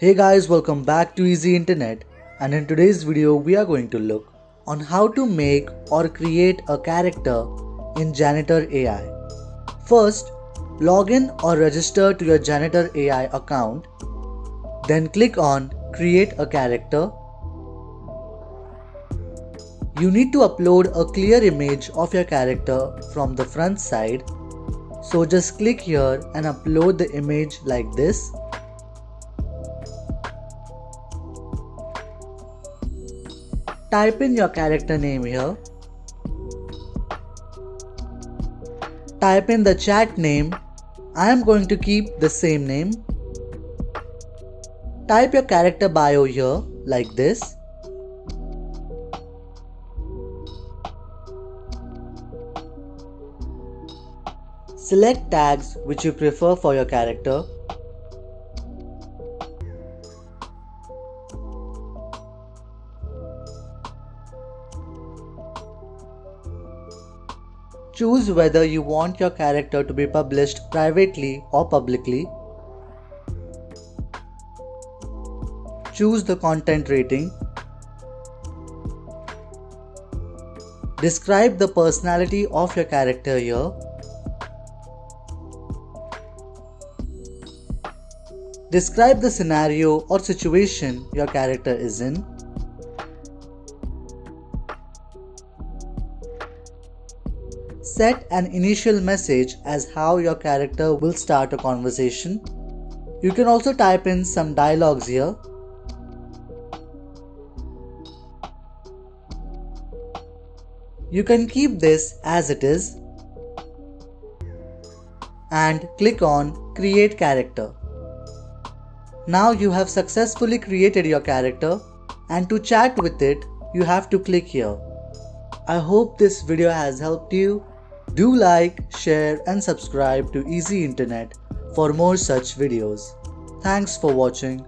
Hey guys, welcome back to Easy Internet and in today's video we are going to look on how to make or create a character in Janitor AI. First, log in or register to your Janitor AI account. Then click on create a character. You need to upload a clear image of your character from the front side. So just click here and upload the image like this. Type in your character name here. Type in the chat name. I am going to keep the same name. Type your character bio here like this. Select tags which you prefer for your character Choose whether you want your character to be published privately or publicly. Choose the content rating. Describe the personality of your character here. Describe the scenario or situation your character is in. Set an initial message as how your character will start a conversation. You can also type in some dialogues here. You can keep this as it is and click on create character. Now you have successfully created your character and to chat with it you have to click here. I hope this video has helped you. Do like, share and subscribe to Easy Internet for more such videos. Thanks for watching.